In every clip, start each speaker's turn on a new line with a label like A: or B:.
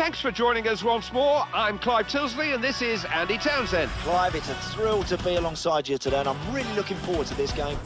A: Thanks for joining us once more. I'm Clive Tyldesley and this is Andy Townsend.
B: Clive, it's a thrill to be alongside you today and I'm really looking forward to this game.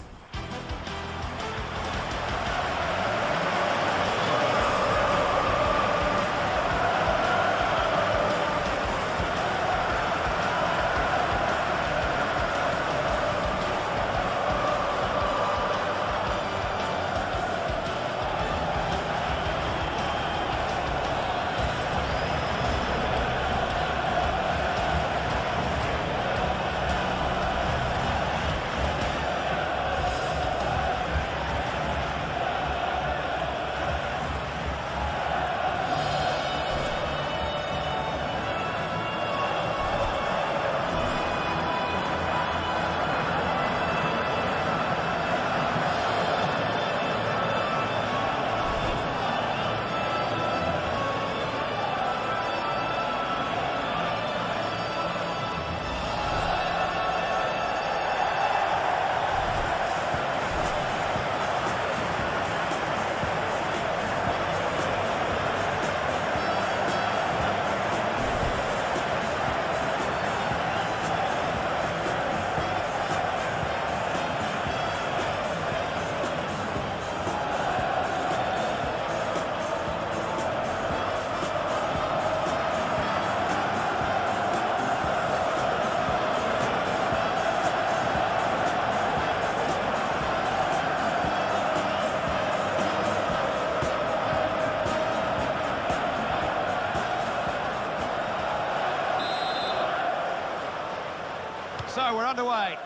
C: So we're underway.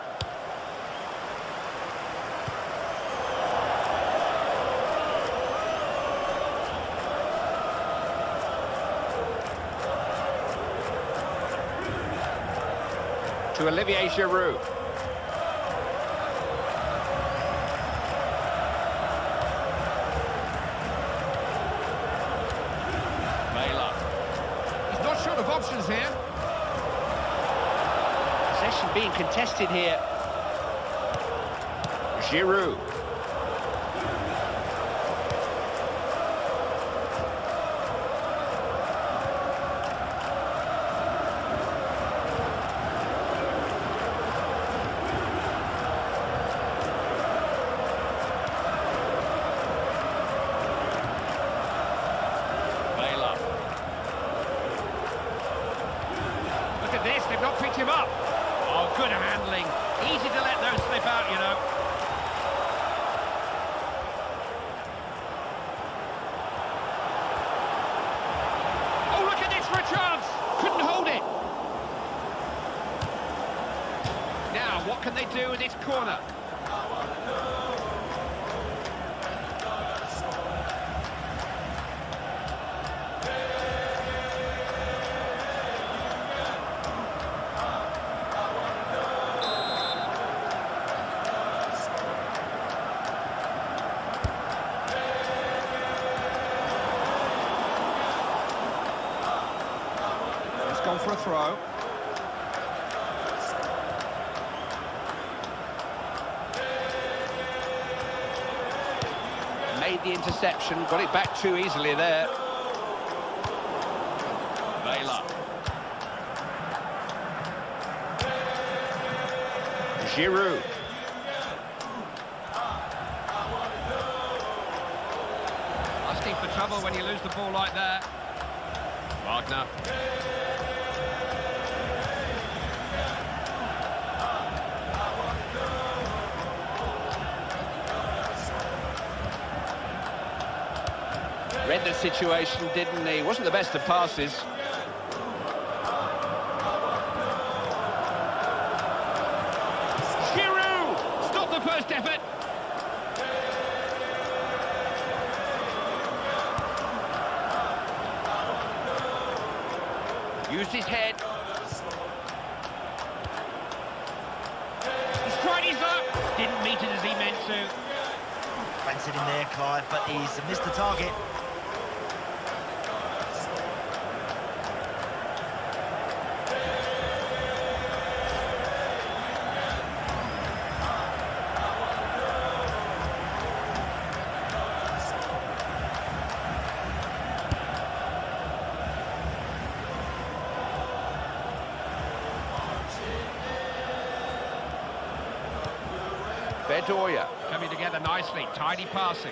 A: To Olivier Giroud.
C: Here.
A: Giroud.
C: Corner? It's gone for a throw.
A: The interception, got it back too easily there.
C: Mela.
A: Giroud.
C: Asking for trouble when you lose the ball like that. Wagner.
A: Read the situation, didn't he? Wasn't the best of passes. Tidy passing.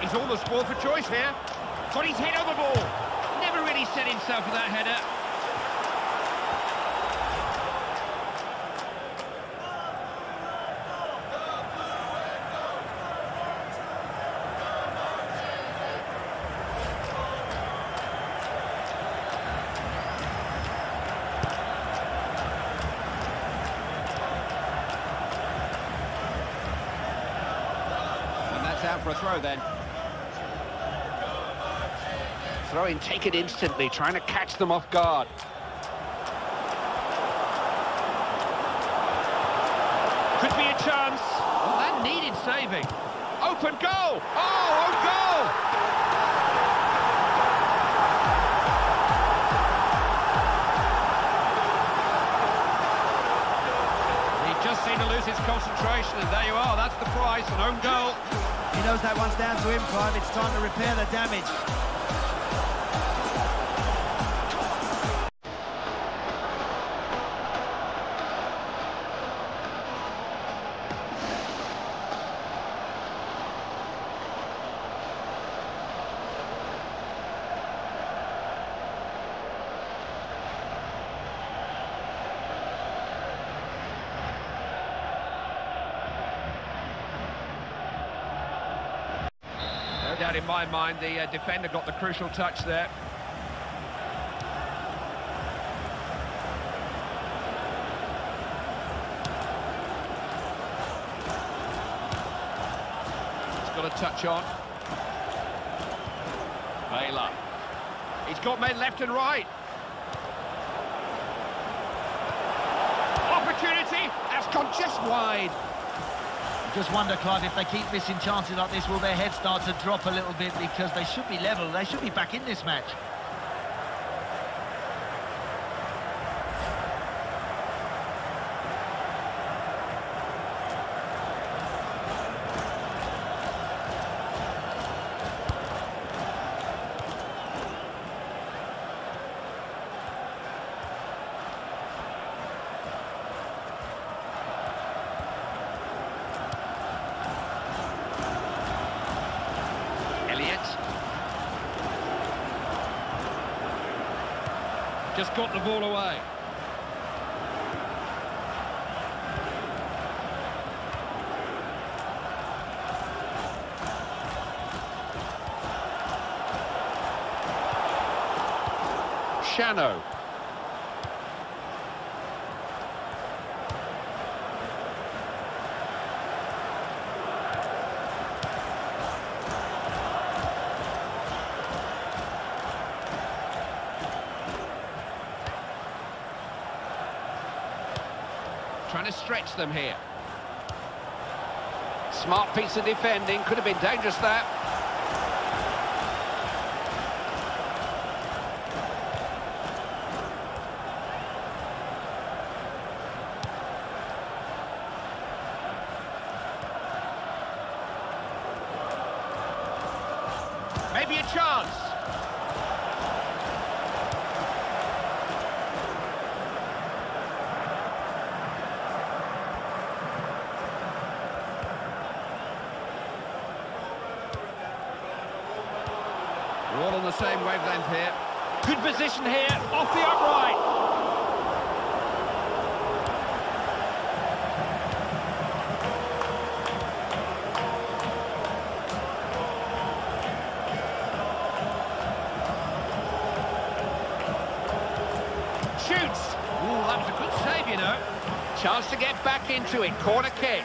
A: He's almost ball for choice here. Got his head on the ball. Never really set himself for that header. Throw then.
D: Throw in taken instantly, trying to catch them off guard.
A: Could be a chance. Well, that needed saving. Open goal! Oh, own goal! He just seemed to lose his concentration, and there you are. That's the price, an own goal.
B: He knows that one's down to him, Clive. It's time to repair the damage.
A: Doubt in my mind, the uh, defender got the crucial touch there. He's got a touch on. Vela. He's got men left and right. Opportunity. That's gone just wide.
B: Just wonder, Clive, if they keep missing chances like this, will their head start to drop a little bit because they should be level. They should be back in this match.
D: Shano.
A: Trying to stretch them here.
D: Smart piece of defending, could have been dangerous that. Into it, corner kick.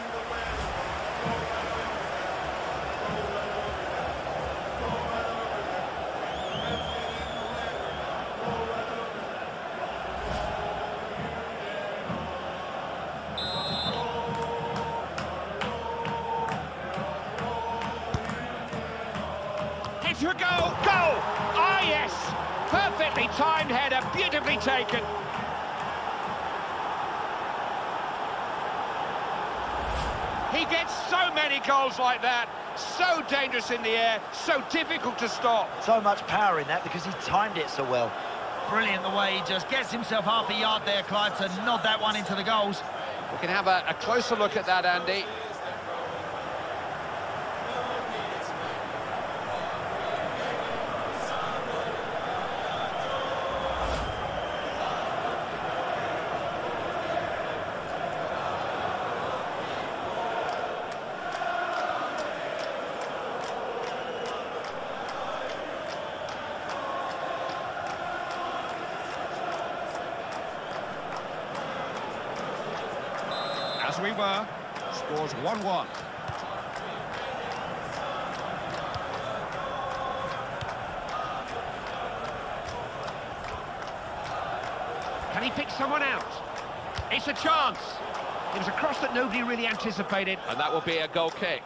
A: It's your goal. Goal. Ah, yes. Perfectly timed header, beautifully taken. He gets so goals like that. So dangerous in the air, so difficult to stop.
B: So much power in that because he timed it so well.
E: Brilliant the way he just gets himself half a yard there, Clive, to nod that one into the goals.
F: We can have a, a closer look at that, Andy.
A: As we were, scores 1-1. Can he pick someone out? It's a chance. It was a cross that nobody really anticipated.
F: And that will be a goal kick.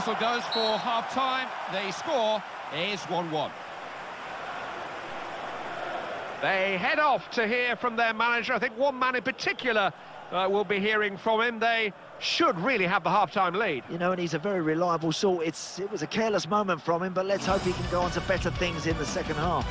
A: Whistle goes for half-time. The score is 1-1. They head off to hear from their manager. I think one man in particular uh, will be hearing from him. They should really have the half-time lead.
B: You know, and he's a very reliable sort. It's It was a careless moment from him, but let's hope he can go on to better things in the second half.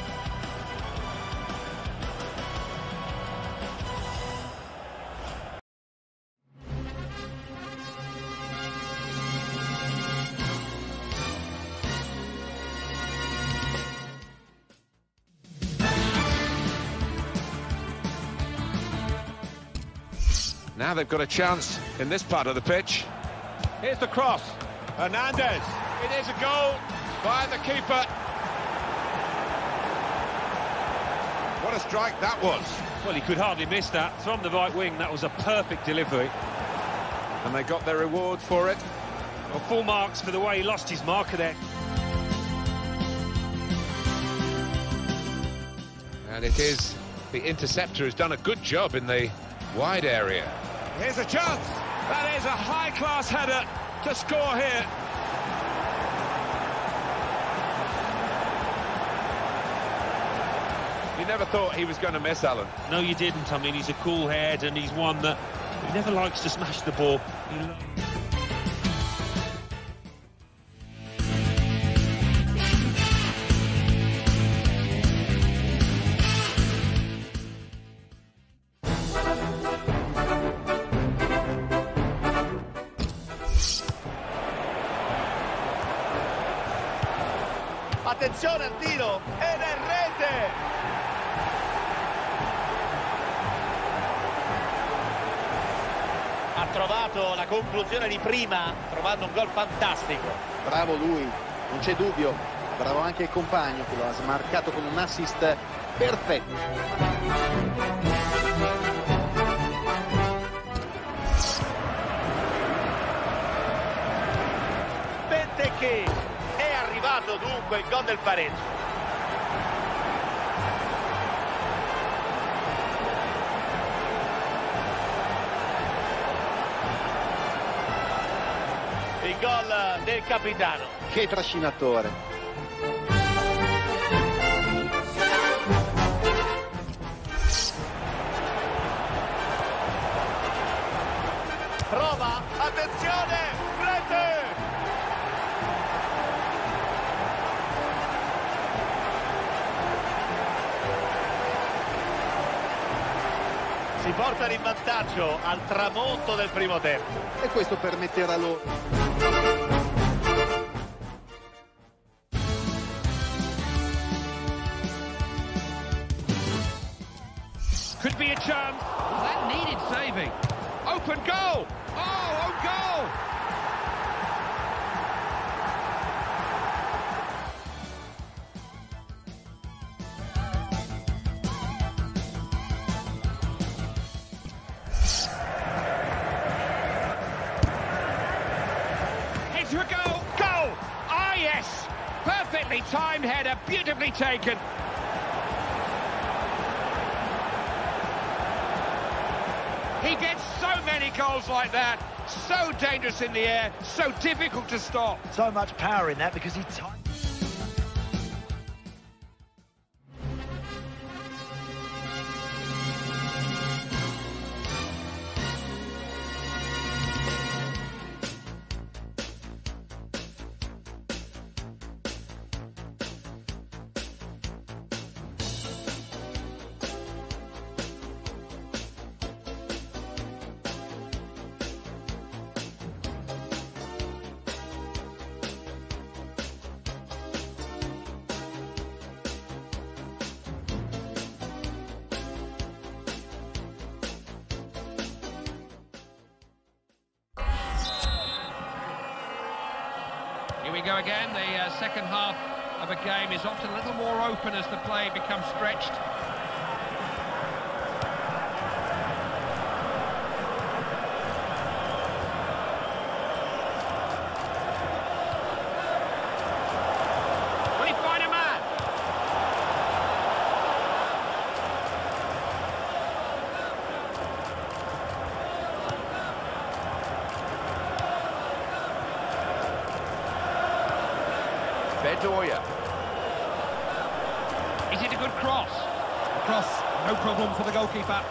F: Now they've got a chance in this part of the pitch.
A: Here's the cross. Hernandez. It is a goal by the keeper.
F: What a strike that was.
G: Well, he could hardly miss that. From the right wing, that was a perfect delivery.
F: And they got their reward for it.
G: Well, full marks for the way he lost his marker there.
F: And it is the interceptor has done a good job in the wide area.
G: Here's a chance. That is a high-class header to score here.
F: You never thought he was going to miss, Alan.
G: No, you didn't. I mean, he's a cool head, and he's one that he never likes to smash the ball.
H: Gol fantastico
I: Bravo lui, non c'è dubbio. Bravo anche il compagno che lo ha smarcato con un assist perfetto.
H: Benteke è arrivato dunque il gol del pareggio capitano.
I: Che trascinatore.
H: Prova, attenzione, rete! Si portano in vantaggio al tramonto del primo tempo.
I: E questo permetterà loro.
A: Chance. That needed saving. Open goal. Oh, own goal. So dangerous in the air, so difficult to stop.
B: So much power in that because he...
A: we go again. The uh, second half of a game is often a little more open as the play becomes stretched. Will he find a man?
F: Bedoya.
A: Is it a good cross?
E: Cross, no problem for the goalkeeper.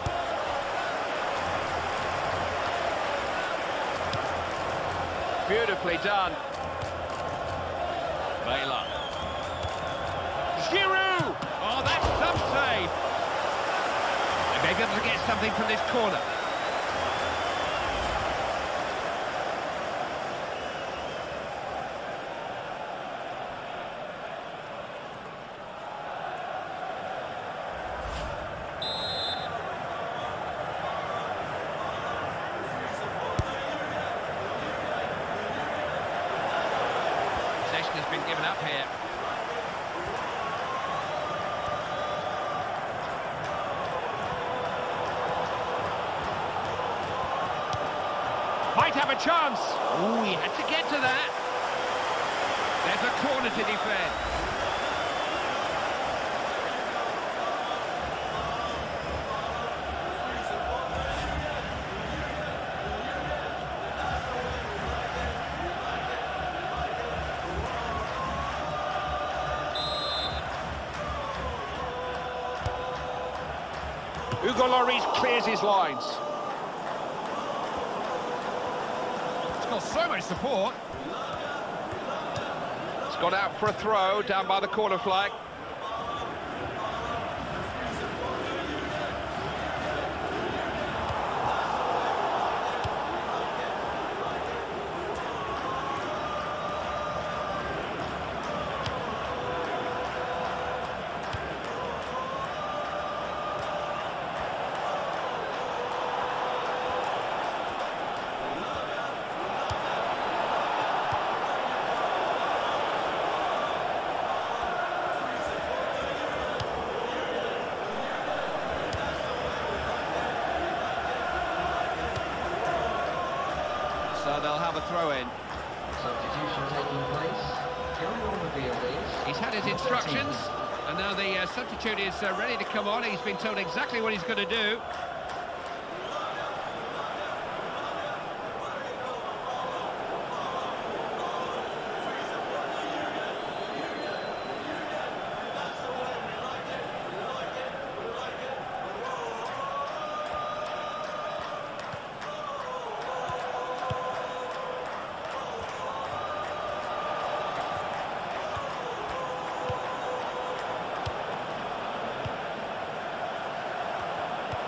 A: Beautifully done. Baylor. Giroud! Oh, that's some save. They may be able to get something from this corner. Possession has been given up here. Might have a chance. Ooh, he had to get to that. There's a corner to defend. Hugo Lloris clears his lines. It's got so much support. It's gone out for a throw down by the corner flag. So they'll have a throw in.
J: Substitution taking place. Tell your reveal is...
A: He's had his instructions, and now the uh, substitute is uh, ready to come on. He's been told exactly what he's going to do.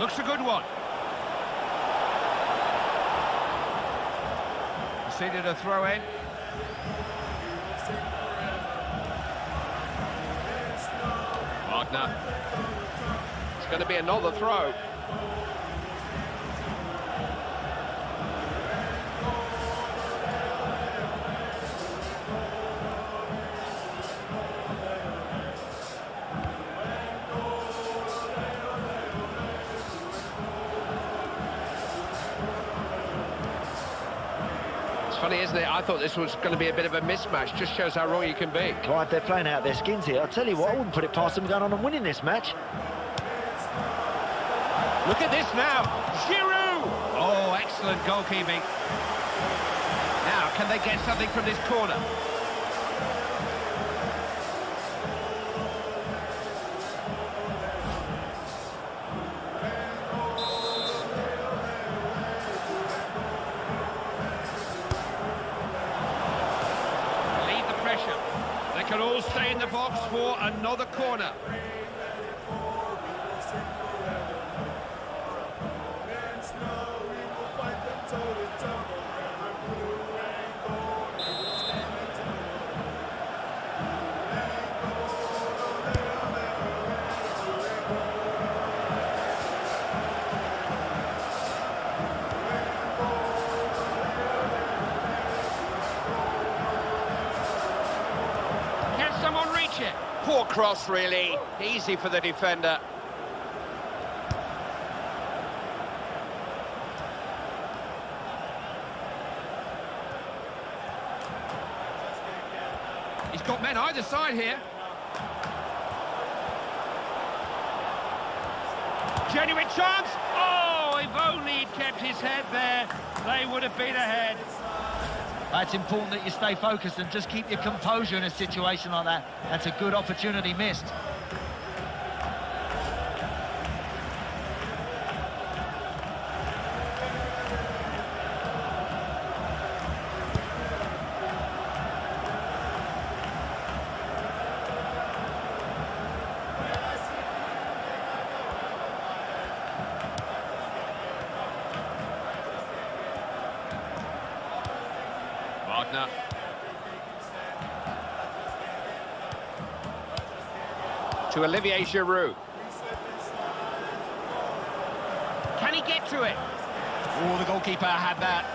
A: Looks a good one. Throw in. Wagner. It's going to be another throw. Funny, isn't it? I thought this was going to be a bit of a mismatch. Just shows how raw you can be.
B: Clive, they're playing out their skins here. I'll tell you what, I wouldn't put it past them going on and winning this match.
A: Look at this now. Giroud! Oh, excellent goalkeeping. Now, can they get something from this corner? Another corner. Really. Easy for the defender. He's got men either side here. Genuine chance. Oh, if only he'd kept his head there, they would have been ahead.
E: It's important that you stay focused and just keep your composure in a situation like that. That's a good opportunity missed.
A: Olivier Giroud. Can he get to it? Oh, the goalkeeper had that.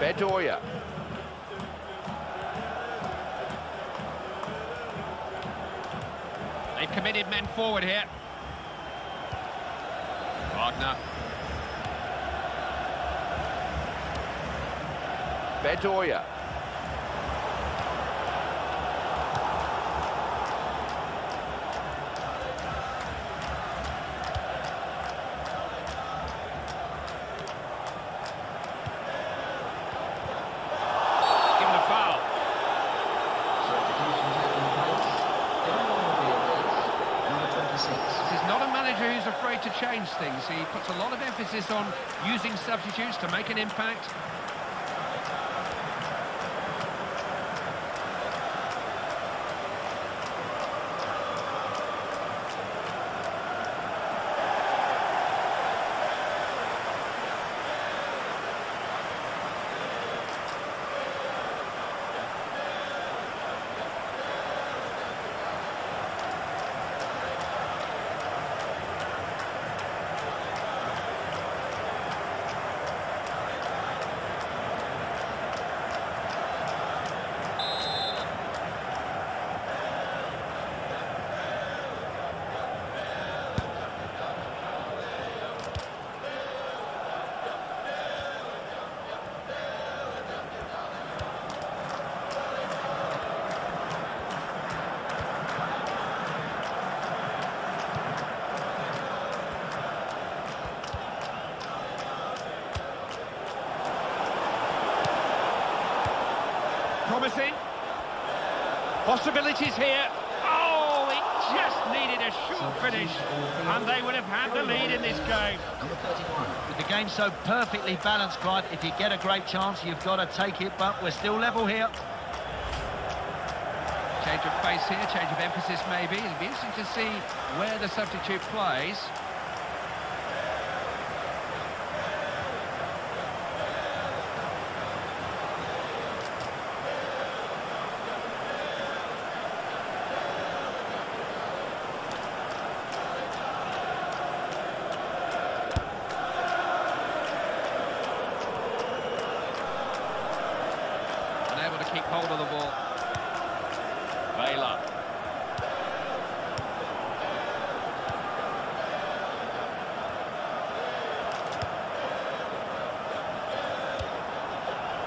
A: Bedoya. They've committed men forward here. Wagner. Manager who's afraid to change things. He puts a lot of emphasis on using substitutes to make an impact. Promising. Possibilities here. Oh, it just needed a short finish, and they would have had the lead in this game.
J: Number 31.
E: With the game so perfectly balanced, Clive, if you get a great chance, you've got to take it, but we're still level here.
A: change of pace here, change of emphasis maybe. It'll be interesting to see where the substitute plays. And able to keep hold of the ball. Vela.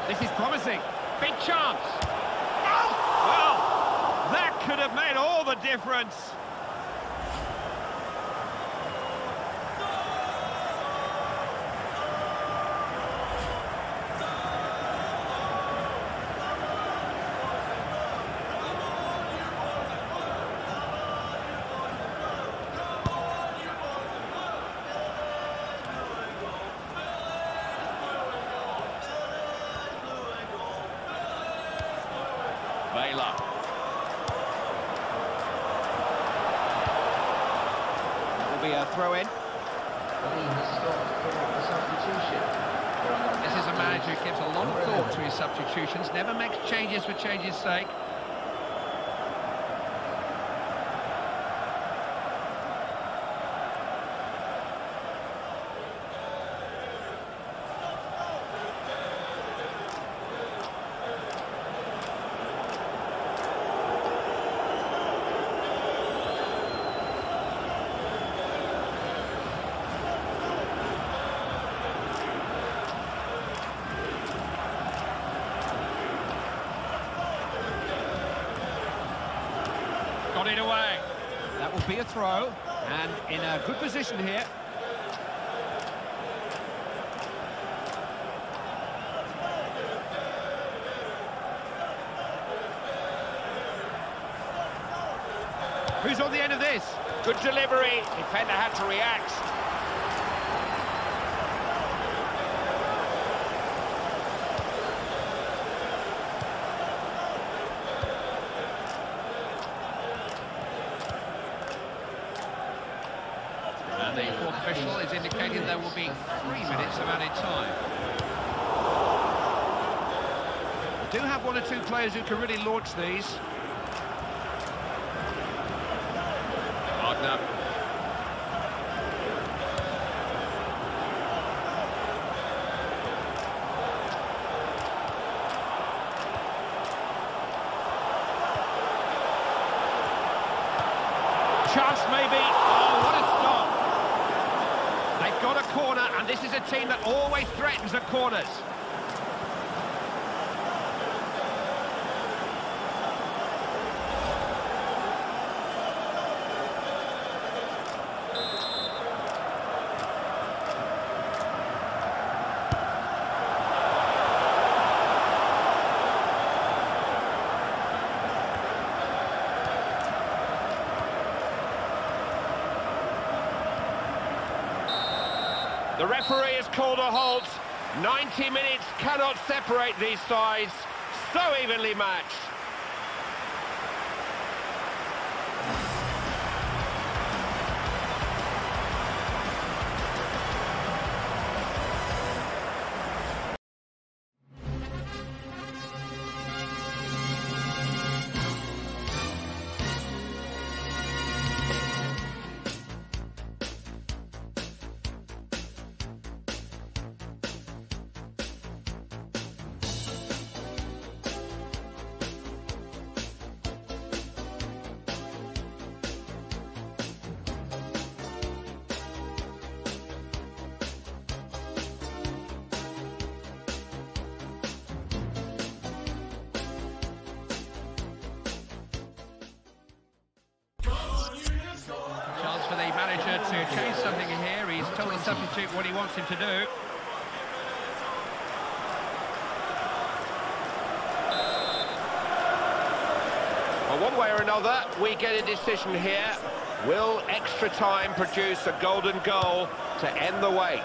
A: This is promising. Big chance. Oh! Well, that could have made all the difference. Vela. That will be a throw-in.
J: He has stopped for the substitution.
A: This is a manager who gives a lot of thought to his substitutions, never makes changes for change's sake. Got it away. That will be a throw, and in a good position here. Who's on the end of this? Good delivery. Defender had to react. And the fourth official is indicating there will be three minutes of added time. We do have one or two players who can really launch these. Wagner. Chance maybe. Oh, what a stop. They've got a corner, and this is a team that always threatens at corners. The referee has called a halt. 90 minutes cannot separate these sides. So evenly matched. Manager to change something in here. He's told the substitute what he wants him to do. Well, one way or another, we get a decision here. Will extra time produce a golden goal to end the wait?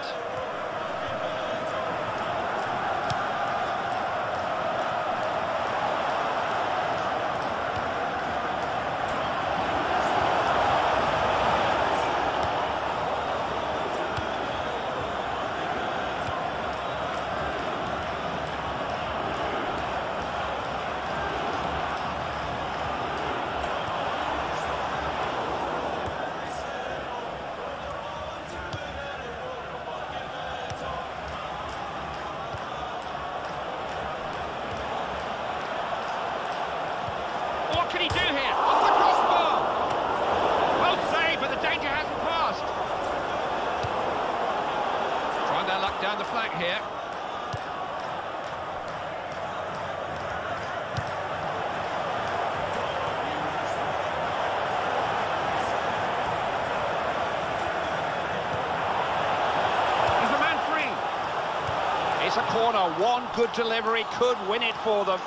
A: One good delivery could win it for them.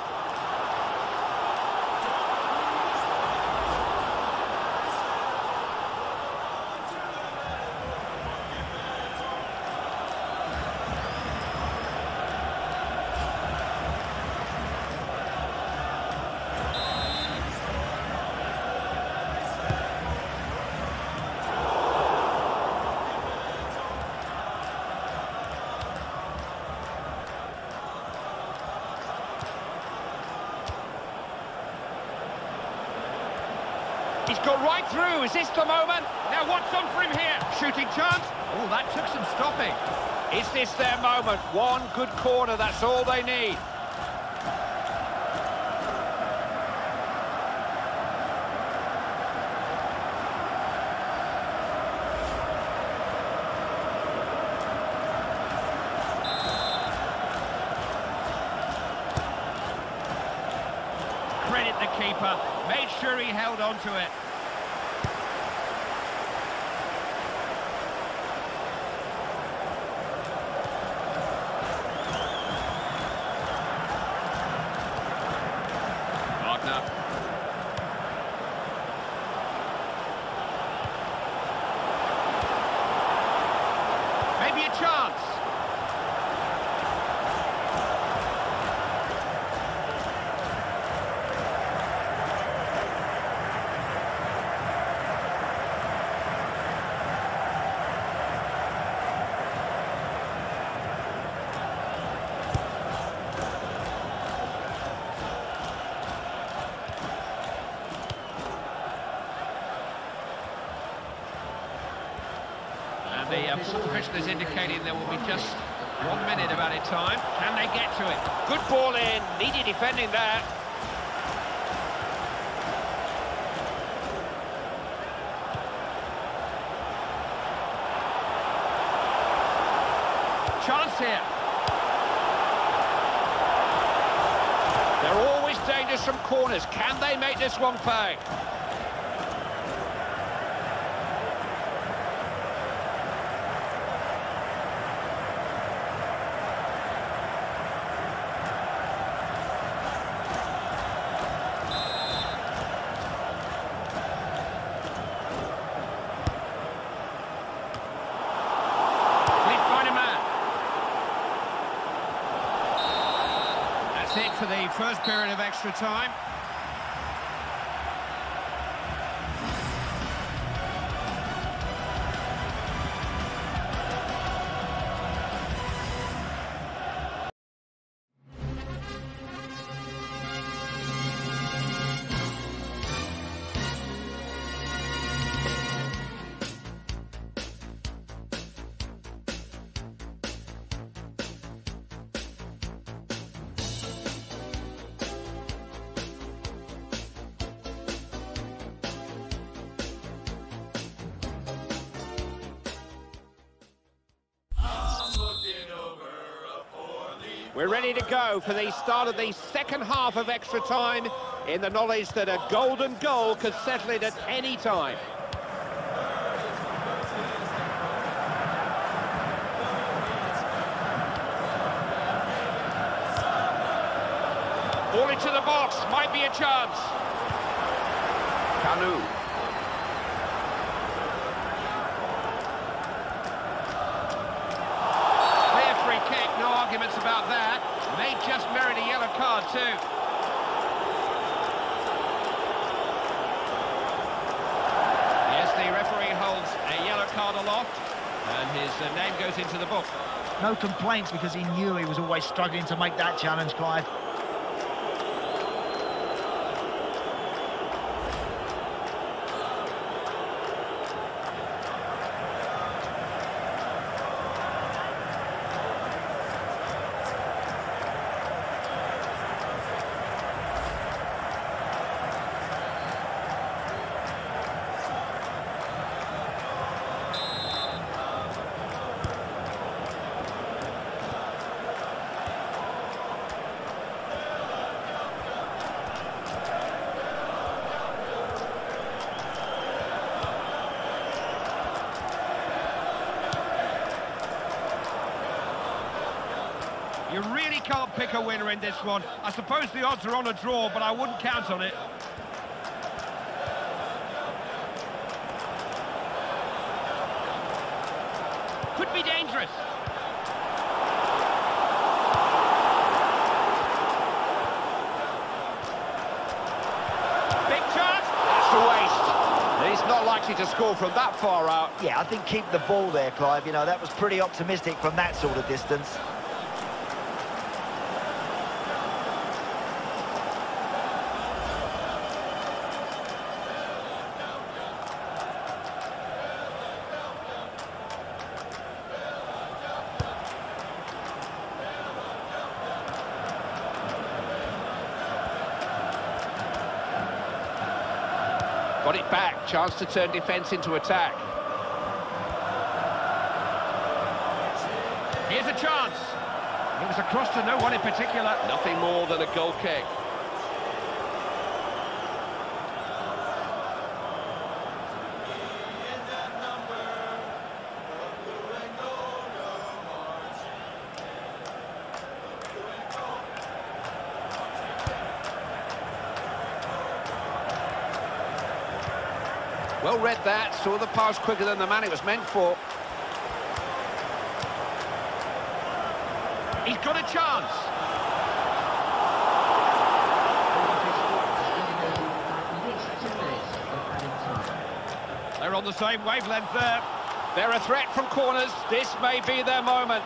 A: Is this the moment? Now what's on for him here? Shooting chance? Oh, that took some stopping. Is this their moment? One good corner, that's all they need. Credit the keeper. Made sure he held on to it. The fourth official is indicating there will be just one minute of added time. Can they get to it? Good ball in. Needy defending there. Chance here. They're always dangerous from corners. Can they make this one pay? Please find a man. That's it for the first period of extra time. Ready to go for the start of the second half of extra time in the knowledge that a golden goal could settle it at any time. Ball into the box, might be a chance. Kanu. Clear free kick, no arguments about that. May just merit a yellow card too. Yes, the referee holds a yellow card aloft, uh, name goes into the book.
B: No complaints because he knew he was always struggling to make that challenge, Clive.
A: Really can't pick a winner in this one. I suppose the odds are on a draw, but I wouldn't count on it. Could be dangerous. Big chance. That's a waste. He's not likely to score from that far out.
B: Yeah, I think keep the ball there, Clive. You know, that was pretty optimistic from that sort of distance.
A: Chance to turn defence into attack. Here's a chance. It was across to no one in particular. Nothing more than a goal kick. Well read that, saw the pass quicker than the man it was meant for. He's got a chance. They're on the same wavelength there. They're a threat from corners. This may be their moment.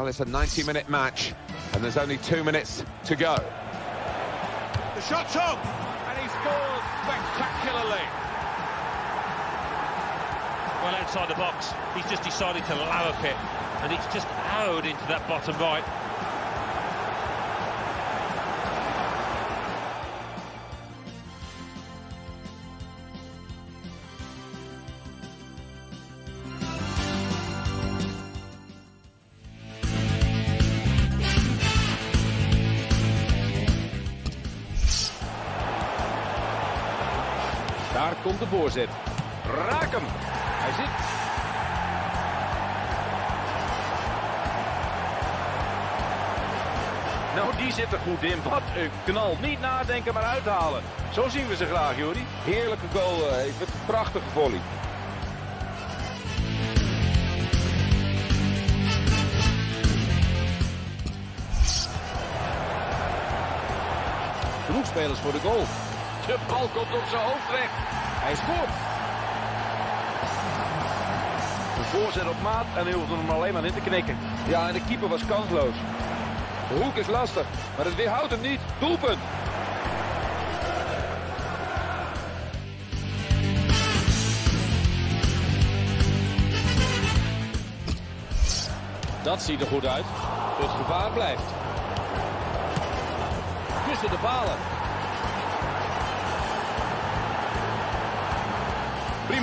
F: Well, it's a 90-minute match, and there's only two minutes to go.
A: The shot's on, and he scores spectacularly.
G: Well outside the box, he's just decided to lallop it, and it's just arrowed into that bottom right.
A: Voorzet. Raak hem. Hij zit.
K: Nou, die zit er goed in. Wat een knal. Niet nadenken, maar uithalen. Zo zien we ze graag, Jori. Heerlijke goal. eh, Even prachtige volley. Genoeg spelers voor de goal. De bal komt op zijn hoofd weg. Hij scoort. Een voorzet op maat en hij hoeft er hem alleen maar in te knikken. Ja, en de keeper was kansloos. De hoek is lastig, maar het weerhoudt hem niet. Doelpunt. Dat ziet er goed uit. Het gevaar blijft. Tussen de palen.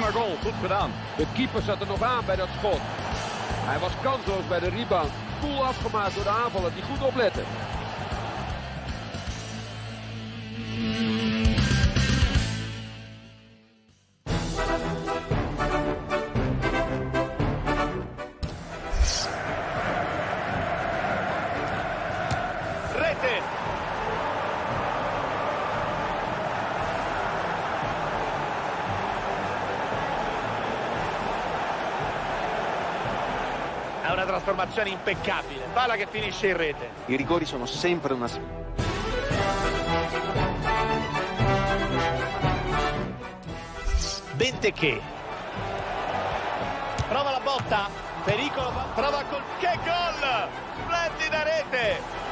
K: Goal, goed gedaan. De keeper zat er nog aan bij dat schot. Hij was kansloos bij de rebound. Cool afgemaakt door de aanvaller die goed oplette.
H: Trasformazione impeccabile, palla che finisce in rete.
I: I rigori sono sempre una
H: Benteke. Prova la botta, pericolo, prova col... Che gol! Splendida rete!